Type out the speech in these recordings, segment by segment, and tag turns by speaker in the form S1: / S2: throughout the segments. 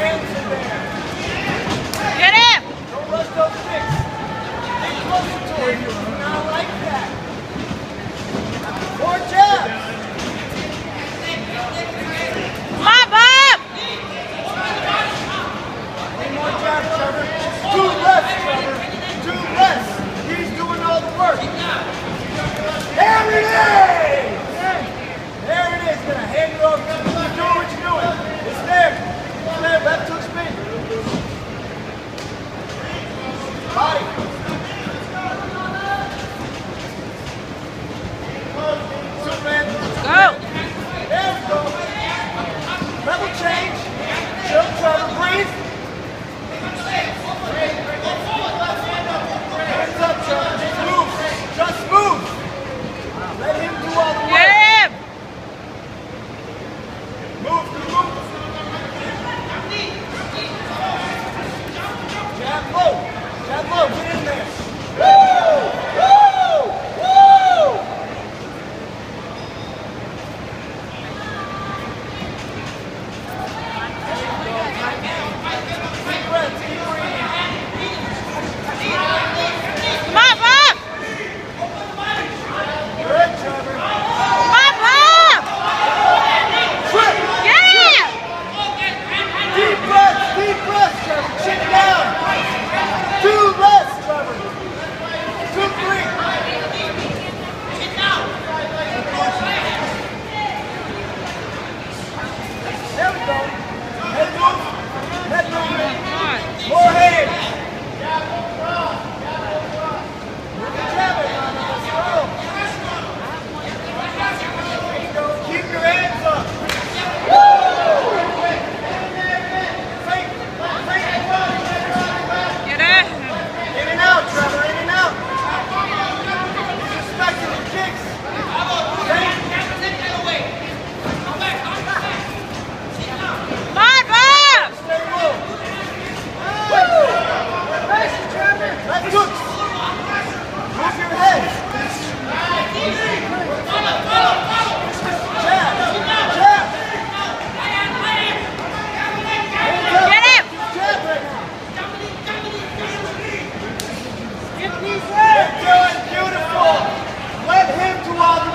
S1: Get him! Don't rush those kicks. Get closer to him.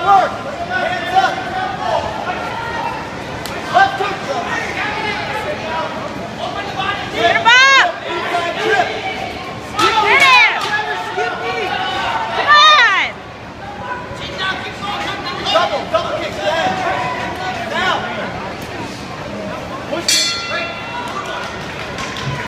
S1: Work.